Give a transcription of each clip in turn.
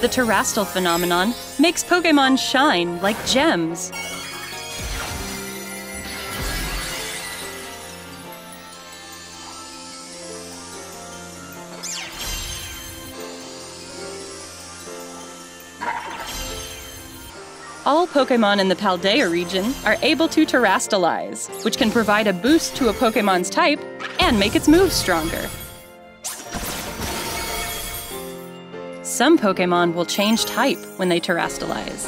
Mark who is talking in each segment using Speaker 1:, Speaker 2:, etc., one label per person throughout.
Speaker 1: The terastal phenomenon makes Pokemon shine like gems. All Pokemon in the Paldea region are able to terastallize, which can provide a boost to a Pokemon's type and make its moves stronger. Some Pokemon will change type when they terastallize.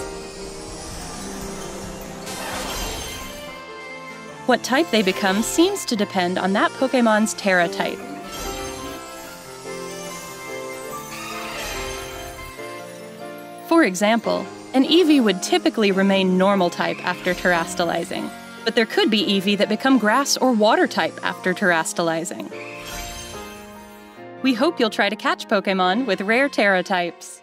Speaker 1: What type they become seems to depend on that Pokemon's Tera type. For example, an Eevee would typically remain normal type after terastallizing, but there could be Eevee that become grass or water type after terastallizing. We hope you'll try to catch Pokemon with rare Tera types.